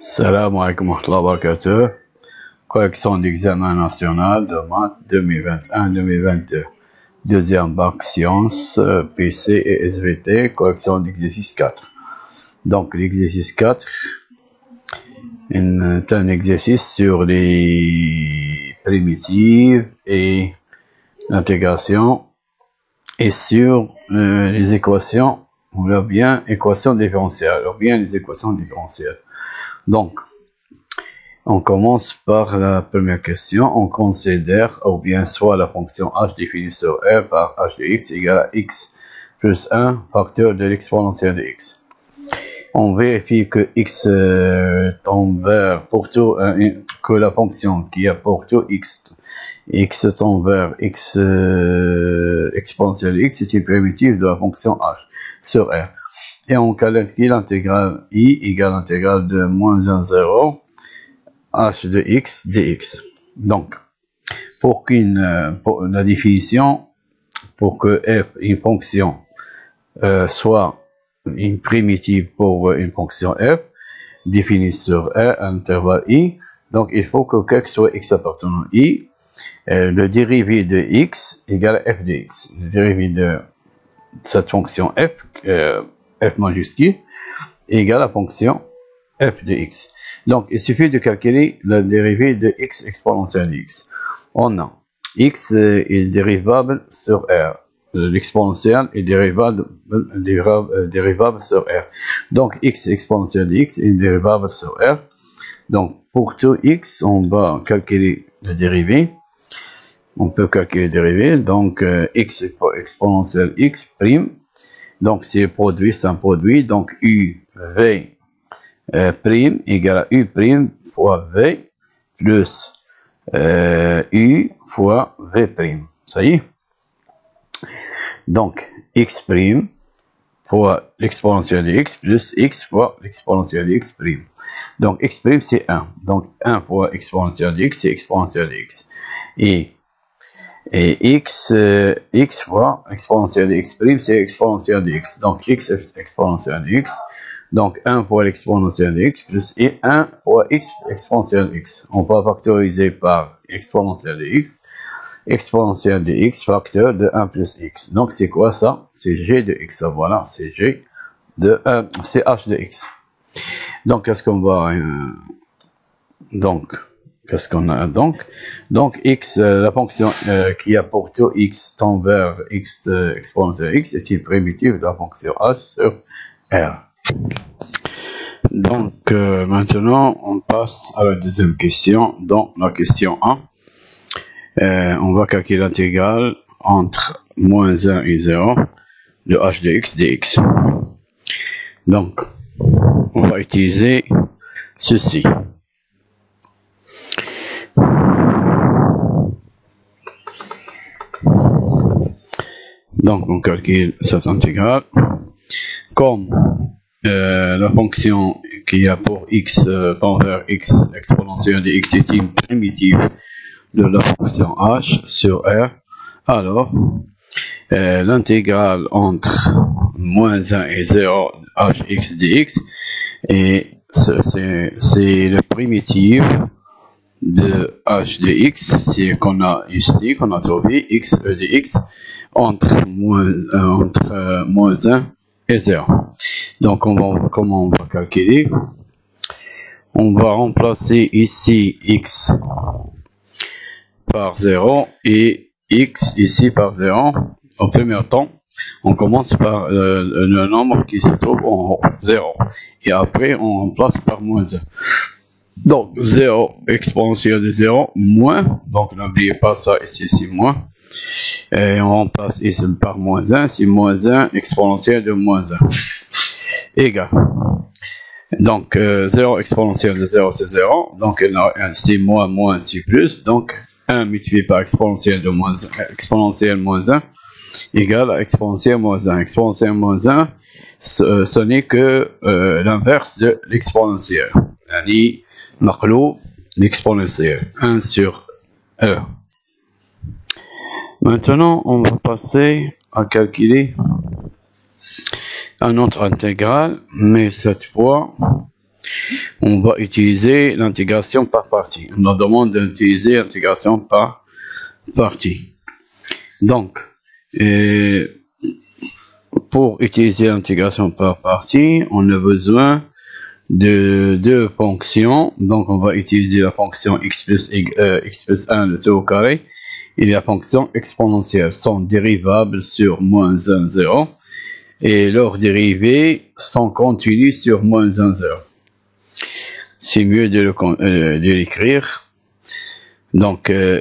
Salam alaikum wa rahmatullahi. Correction d'examen national de maths 2021-2022. Deuxième bac sciences, euh, PC et SVT, correction d'exercice 4. Donc l'exercice 4 est un exercice sur les primitives et l'intégration et sur euh, les équations ou bien équations différentielles ou bien les équations différentielles. Donc, on commence par la première question. On considère ou bien soit la fonction h définie sur r par h de x égale à x plus 1 facteur de l'exponentielle de x. On vérifie que x euh, tombe vers pour tout, euh, que la fonction qui a pour tout x, x tombe vers x euh, exponentielle de x est primitive de la fonction h sur r et on calcule l'intégrale i égale l'intégrale de moins 1, 0 h de x dx. Donc, pour qu'une la définition, pour que f, une fonction, euh, soit une primitive pour une fonction f, définie sur R, intervalle i, donc il faut que quelque soit x appartenant à i, euh, le dérivé de x égale f de x. Le dérivé de cette fonction f, euh, f majuscule égale la fonction f de x. Donc, il suffit de calculer la dérivée de x exponentielle de x. On a x est dérivable sur r. L'exponentielle est dérivable, dérivable, sur r. Donc, x exponentielle de x est dérivable sur r. Donc, pour tout x, on va calculer la dérivée. On peut calculer la dérivée. Donc, x exponentielle x prime donc, c'est produit, c'est un produit. Donc, U, V, euh, prime égale à U prime fois V plus euh, U fois V prime. Ça y est? Donc, X prime fois l'exponentielle de X plus X fois l'exponentielle de X prime. Donc, X prime, c'est 1. Donc, 1 fois exponentielle de X, c'est exponentielle de X. Et et x, euh, x fois exponentielle de x c'est exponentielle de x. Donc x exponentielle de x. Donc 1 fois l'exponentielle de x plus 1 fois x exponentielle de x. On peut factoriser par exponentielle de x. Exponentielle de x facteur de 1 plus x. Donc c'est quoi ça? C'est g de x. Voilà, c'est g de 1, c'est h de x. Donc qu'est-ce qu'on va... Euh, donc Qu'est-ce qu'on a donc Donc, x, euh, la fonction euh, qui a pour tout x tend vers x euh, exponentielle x est une primitive de la fonction h sur r. Donc, maintenant, on passe à la deuxième question. Dans la question 1, on va calculer l'intégrale entre moins 1 et 0 de h de x dx. Donc, on va utiliser ceci. Donc, on calcule cette intégrale. Comme euh, la fonction qui a pour x euh, tend vers x exponentielle de x est une primitive de la fonction h sur r, alors euh, l'intégrale entre moins 1 et 0 hx dx et c'est le primitive de h de x, c'est qu'on a ici, qu'on a trouvé x e de x entre moins, euh, entre, euh, moins 1 et 0. Donc, on va, comment on va calculer? On va remplacer ici x par 0 et x ici par 0. Au premier temps, on commence par euh, le nombre qui se trouve en haut, 0. Et après, on remplace par moins 1. Donc, 0 exponentielle de 0, moins. Donc, n'oubliez pas ça, ici, c'est moins. Et on remplace ici par moins 1, c'est moins 1 exponentielle de moins 1 égal. Donc 0 euh, exponentielle de 0 c'est 0, donc c'est moins moins c'est plus, donc 1 multiplié par exponentielle de moins 1, exponentielle moins 1 égale à exponentielle moins 1. Exponentielle moins 1, ce, n'est que euh, l'inverse de l'exponentielle. Yani, l'exponentielle, 1 sur e. Maintenant, on va passer à calculer un autre intégral, mais cette fois on va utiliser l'intégration par partie. On nous demande d'utiliser l'intégration par partie. Donc, euh, pour utiliser l'intégration par partie, on a besoin de deux fonctions. Donc, on va utiliser la fonction x plus, x plus 1 de au carré et la fonction exponentielle sont dérivables sur moins 1, 0 et leurs dérivés sont continus sur moins 1, 0. C'est mieux de euh, l'écrire. Donc, euh,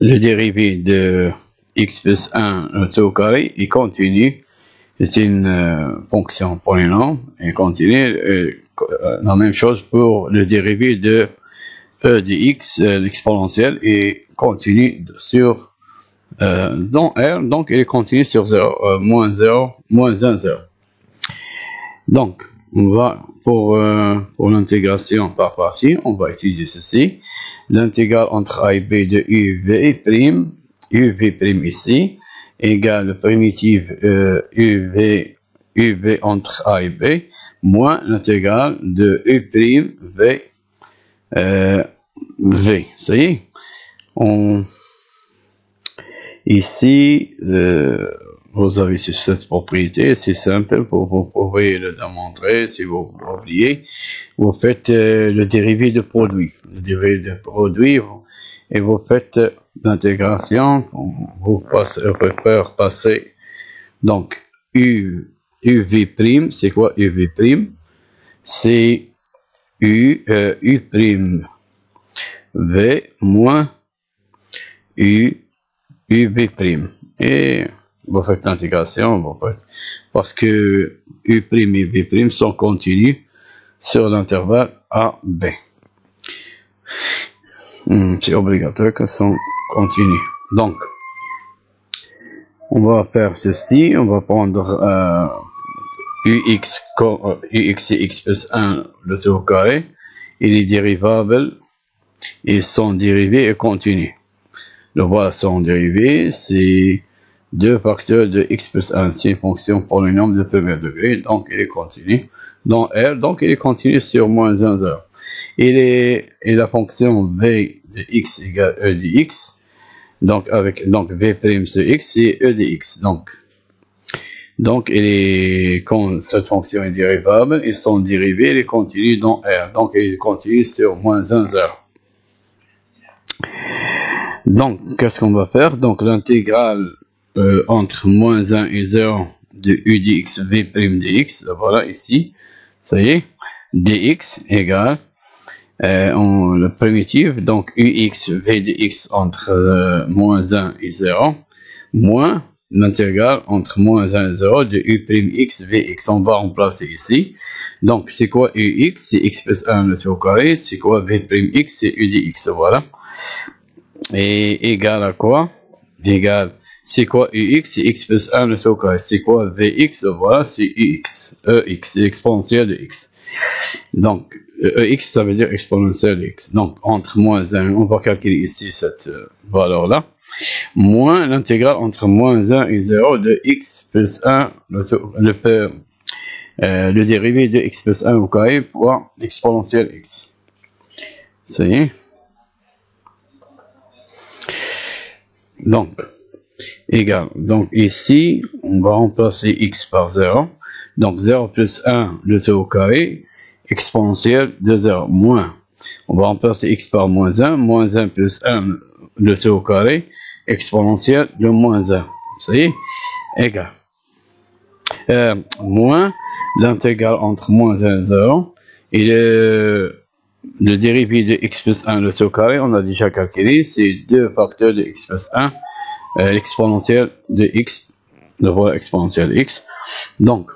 le dérivé de x plus 1 au carré est continu. C'est une euh, fonction polynôme et continue. la même chose pour le dérivé de e de x, l'exponentielle, est continu sur euh, dans R, donc il est continu sur 0, euh, moins 0, moins 1, 0. Donc, on va, pour, euh, pour l'intégration par partie, on va utiliser ceci. L'intégrale entre A et B de UV prime, UV prime ici, égale primitive euh, UV, UV entre A et B, moins l'intégrale de U V, euh, V. Ça y est, on, Ici, euh, vous avez cette propriété, c'est simple, pour vous pouvez le démontrer, si vous oubliez, vous faites euh, le dérivé de produit, le dérivé de produit, et vous faites l'intégration, vous passez, faire passer, donc, U, UV', c'est quoi UV'? C'est U, euh, U prime V moins U UB'. Et vous faites l'intégration, vous faites, parce que U' et V' sont continus sur l'intervalle AB. Hmm, c'est obligatoire qu'ils sont continus. Donc, on va faire ceci, on va prendre euh, UX, UX et X plus 1 le au carré, il est dérivable, et son dérivé est continu. Le voilà son dérivé, c'est 2 facteurs de x plus 1. C'est une fonction polynôme de premier degré, donc il est continu dans R, donc il est continu sur moins 1, 0. Et la fonction v de x égale e de x, donc avec donc v' de x, c'est e de x. Donc, donc il est, quand cette fonction est dérivable, et son dérivé, il est continu dans R, donc il est continu sur moins 1, 0. Donc, qu'est-ce qu'on va faire? Donc, l'intégrale euh, entre moins 1 et 0 de u dx v' dx, voilà ici, ça y est, dx égale, euh, on, le primitif, donc ux v dx entre euh, moins 1 et 0, moins l'intégrale entre moins 1 et 0 de u' x vx. On va remplacer ici. Donc, c'est quoi ux? C'est x plus 1 au carré. C'est quoi v'x C'est u dx, voilà est égal à quoi? Égal, c'est quoi ux? C'est x plus 1 le carré. C'est quoi vx Voilà, c'est ux. ex, exponentielle de x. Donc, ex, ça veut dire exponentielle x. Donc, entre moins 1, on va calculer ici cette euh, valeur-là, moins l'intégrale entre moins 1 et 0 de x plus 1, le, le, euh, le dérivé de x plus 1 au carré pour l'exponentielle x. Ça y est? Donc, égal. Donc ici, on va remplacer x par 0. Donc 0 plus 1, le t au carré, exponentielle de 0, moins. On va remplacer x par moins 1, moins 1 plus 1, le t au carré, exponentielle de moins 1. Ça y est, égal. Euh, moins l'intégrale entre moins 1 et 0 et le, le dérivé de x plus 1 le au carré, on a déjà calculé, c'est 2 facteurs de x plus 1, euh, exponentielle de x, le voilà exponentielle de x. Donc,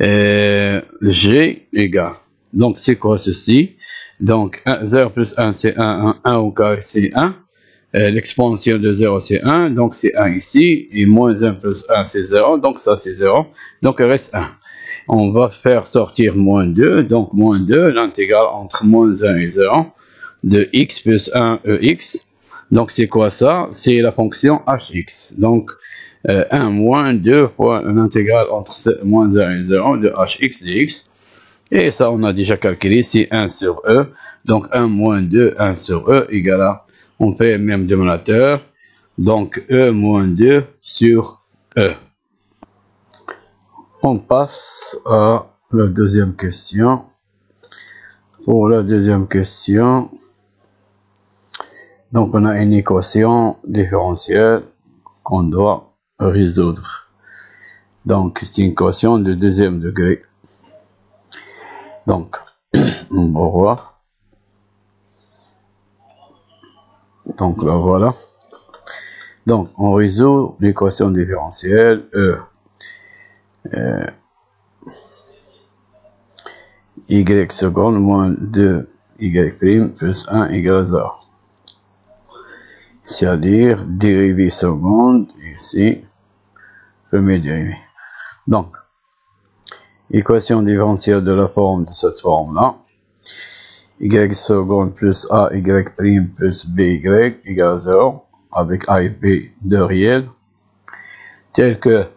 euh, g égale. Donc, c'est quoi ceci? Donc, 0 plus 1, c'est 1, 1, 1 au carré, c'est 1. Euh, L'exponentielle de 0, c'est 1, donc c'est 1 ici. Et moins 1 plus 1, c'est 0, donc ça, c'est 0. Donc, il reste 1 on va faire sortir moins 2, donc moins 2, l'intégrale entre moins 1 et 0 de x plus 1 ex. Donc c'est quoi ça? C'est la fonction hx. Donc euh, 1 moins 2 fois l'intégrale entre moins 1 et 0 de hx dx. Et ça, on a déjà calculé, c'est 1 sur E. Donc 1 moins 2, 1 sur E égale à, on fait le même dénominateur. Donc E moins 2 sur E. On passe à la deuxième question. Pour la deuxième question, donc on a une équation différentielle qu'on doit résoudre. Donc c'est une équation de deuxième degré. Donc, on va voir. Donc là voilà. Donc on résout l'équation différentielle E. Euh, y seconde moins 2 y prime plus 1 égale 0. C'est-à-dire dérivée seconde, ici, premier dérivé. Donc, équation différentielle de la forme de cette forme-là. y seconde plus a y prime plus b y égale 0, avec a et b de réels, tel que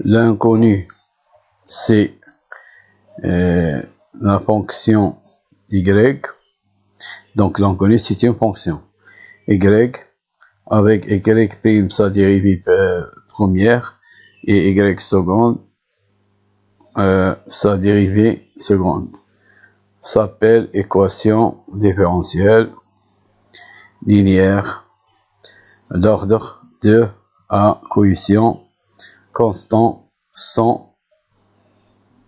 l'inconnu c'est euh, la fonction y, donc l'inconnu c'est une fonction y avec y prime sa dérivée euh, première et y seconde euh, sa dérivée seconde s'appelle équation différentielle linéaire d'ordre de à coefficient constant sans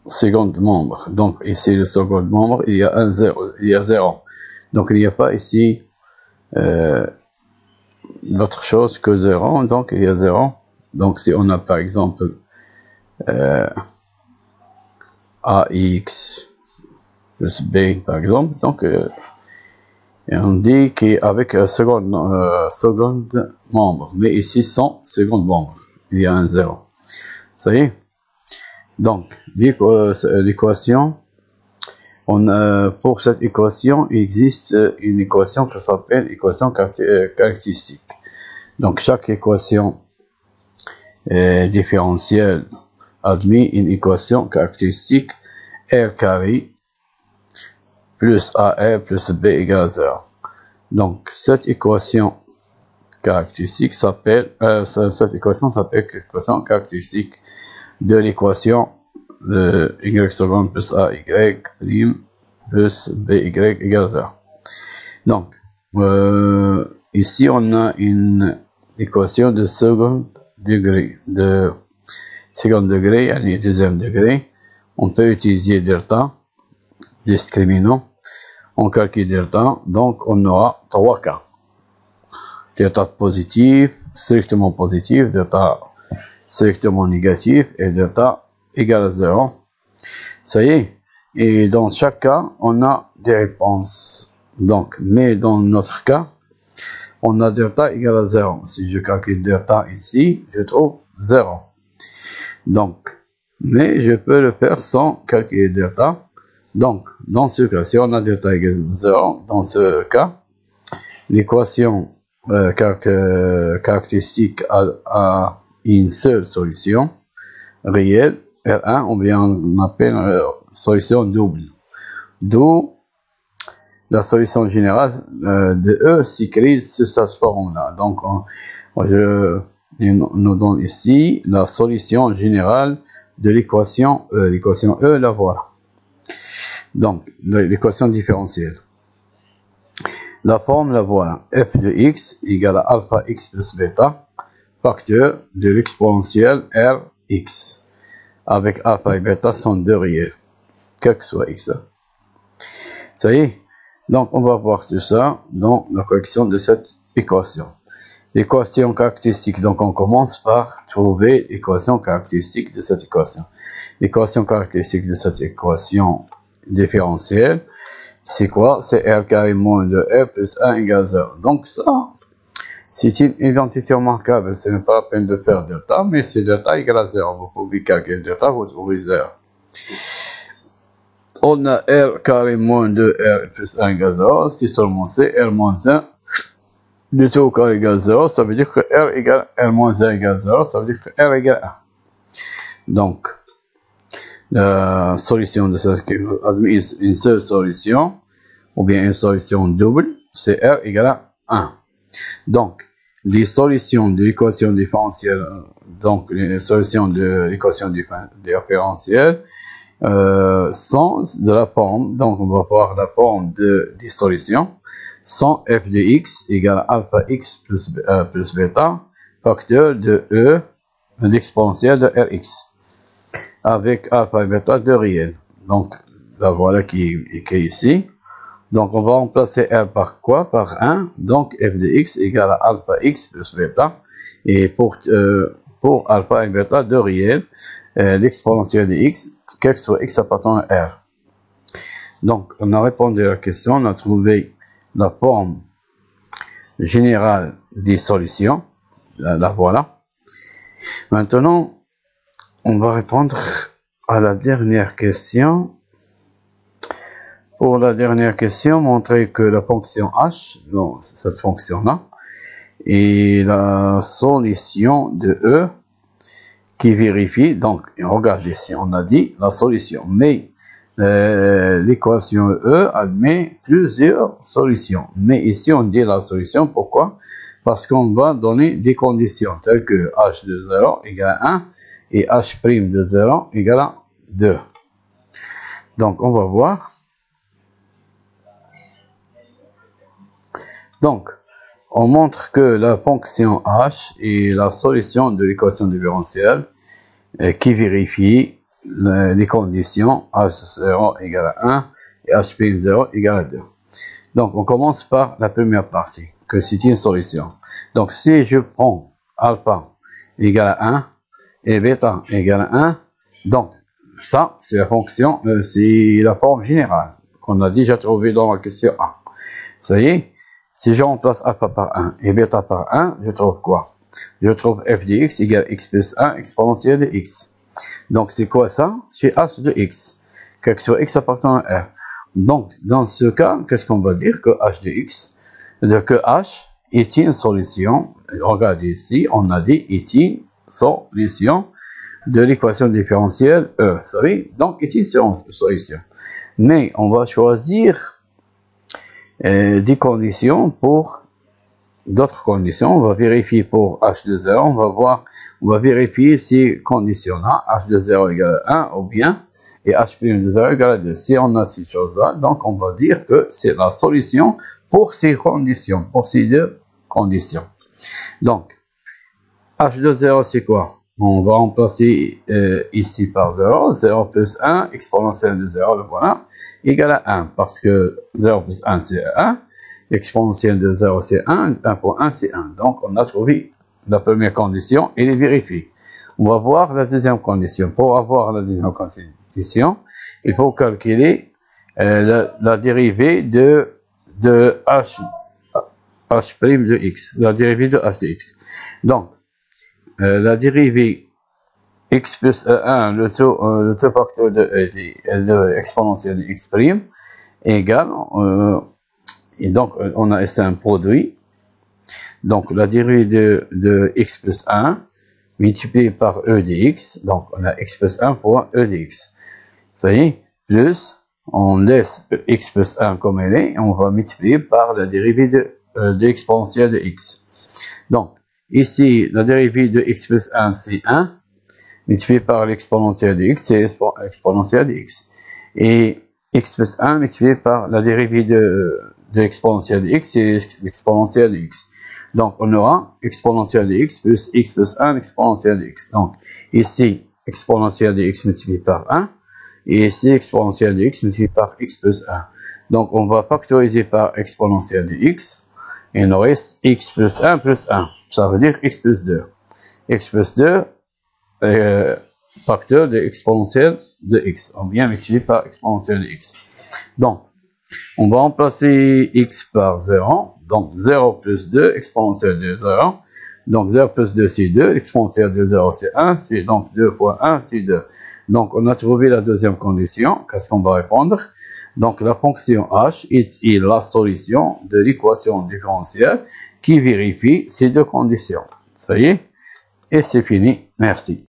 second membre. Donc ici le second membre, il y a un zéro, il y a zéro. Donc il n'y a pas ici euh, l'autre chose que zéro, donc il y a zéro. Donc si on a par exemple euh, AX plus B par exemple, donc euh, on dit qu'avec un second, euh, second membre, mais ici sans second membre, il y a un zéro. Ça y est? Donc, l'équation, on pour cette équation, il existe une équation qui s'appelle équation caractéristique. Donc, chaque équation différentielle admet une équation caractéristique R carré plus AR plus B égale 0. Donc, cette équation caractéristique s'appelle, euh, cette équation s'appelle l'équation caractéristique de l'équation y seconde plus a y prime plus b y égale 0. Donc, euh, ici on a une équation de second degré, de second degré, et deuxième degré. On peut utiliser delta, discriminant, on calcule delta, donc on aura trois cas. Delta positif, strictement positif, delta strictement négatif et delta égale à 0. Ça y est. Et dans chaque cas, on a des réponses. Donc, mais dans notre cas, on a delta égale à 0. Si je calcule delta ici, je trouve 0. Donc, mais je peux le faire sans calculer delta. Donc, dans ce cas, si on a delta égale à 0, dans ce cas, l'équation euh, caractéristique a une seule solution réelle, R1, on on appelle euh, solution double. D'où la solution générale euh, de E s'écrit sous cette forme-là. Donc, je nous donne ici la solution générale de l'équation E. L'équation E, la voilà. Donc, l'équation différentielle. La forme, la voilà. f de x égale à alpha x plus bêta facteur de l'exponentielle Rx, avec alpha et bêta sont réels, quel que soit x. Ça y est Donc, on va voir tout ça dans la correction de cette équation. L'équation caractéristique, donc on commence par trouver l'équation caractéristique de cette équation. L'équation caractéristique de cette équation différentielle, c'est quoi? C'est R carré moins de R plus 1 égale 0. Donc ça, c'est une identité remarquable, ce n'est pas la peine de faire delta, mais c'est delta égale à 0. Vous pouvez calculer delta, vous trouvez 0. On a R carré moins 2R plus 1 égale 0, si seulement c'est R moins 1 du tout au carré égale 0, ça veut dire que R égale R moins 1 égale 0, ça veut dire que R égale 1. Donc, la solution de ce qui admise une seule solution, ou bien une solution double, c'est R égale à 1. Donc, les solutions de l'équation différentielle, donc les solutions de l'équation différentielle, euh, sont de la forme, donc on va voir la forme de, des solutions, sont f de x égale alpha x plus, euh, plus bêta, facteur de e d'exponentielle de rx, avec alpha et bêta de réel. Donc, la voilà qui est écrit ici. Donc, on va remplacer R par quoi? Par 1. Donc, f de x égale à alpha x plus bêta. Et pour, euh, pour alpha et bêta de réel, euh, l'exponentielle de x, quel que soit x appartenant à R. Donc, on a répondu à la question, on a trouvé la forme générale des solutions. La, voilà. Maintenant, on va répondre à la dernière question. Pour la dernière question, montrer que la fonction h, donc cette fonction-là, est la solution de E qui vérifie, donc regardez si on a dit la solution, mais euh, l'équation E admet plusieurs solutions. Mais ici on dit la solution, pourquoi? Parce qu'on va donner des conditions telles que h de 0 égale 1 et h' de 0 égale à 2. Donc on va voir. Donc, on montre que la fonction h est la solution de l'équation différentielle euh, qui vérifie les conditions h0 égale à 1 et h 0 égale à 2. Donc, on commence par la première partie, que c'est une solution. Donc, si je prends alpha égale à 1 et bêta égale à 1, donc, ça, c'est la fonction, euh, c'est la forme générale qu'on a déjà trouvée dans la question 1. Ça y est, si je remplace alpha par 1 et bêta par 1, je trouve quoi? Je trouve f de x égale x plus 1 exponentielle de x. Donc, c'est quoi ça? C'est h de x, que soit x appartenant à r. Donc, dans ce cas, qu'est-ce qu'on va dire Que h de x, c'est-à-dire que h est une solution, regardez ici, on a dit est une solution de l'équation différentielle E. Vous savez, donc c'est une solution. Mais on va choisir euh, des conditions pour d'autres conditions. On va vérifier pour h de 0. On va voir, on va vérifier ces conditions-là, h de 0 égale à 1 ou bien, et h de 0 égale à 2. Si on a ces choses-là, donc on va dire que c'est la solution pour ces conditions, pour ces deux conditions. Donc, h de 0 c'est quoi? On va remplacer euh, ici par 0, 0 plus 1, exponentielle de 0, le voilà, égale à 1, parce que 0 plus 1 c'est 1, exponentielle de 0 c'est 1, 1 pour 1 c'est 1. Donc on a trouvé la première condition et les vérifier. On va voir la deuxième condition. Pour avoir la deuxième condition, il faut calculer euh, la, la, dérivée de, de h, h' de x, la dérivée de h de x. Donc, la dérivée x plus 1, le taux, euh, le taux facteur de, e, de de x' égale, euh, et donc on a ici un produit, donc la dérivée de, de x plus 1 multiplié par e de x, donc on a x plus 1 fois e de x. Ça y est, plus, on laisse x plus 1 comme elle est, on va multiplier par la dérivée de, de exponentielle de x. Donc, Ici, la dérivée de x plus 1, c'est 1, multiplié par l'exponentielle de x, c'est l'exponentielle de x. Et x plus 1 multiplié par la dérivée de, l'exponentielle de x, c'est l'exponentielle de x. Donc, on aura exponentielle de x plus x plus 1 exponentielle de x. Donc, ici, exponentielle de x multiplié par 1, et ici, exponentielle de x multiplié par x plus 1. Donc, on va factoriser par exponentielle de x, il nous reste x plus 1 plus 1 ça veut dire x plus 2. x plus 2 est facteur de exponentielle de x. On vient multiplier par exponentielle de x. Donc, on va remplacer x par 0. Donc, 0 plus 2, exponentielle de 0. Donc, 0 plus 2, c'est 2. Exponentielle de 0, c'est 1. C'est donc 2 fois 1, c'est 2. Donc, on a trouvé la deuxième condition. Qu'est-ce qu'on va répondre? Donc, la fonction h est la solution de l'équation différentielle qui vérifie ces deux conditions. Ça y est, et c'est fini. Merci.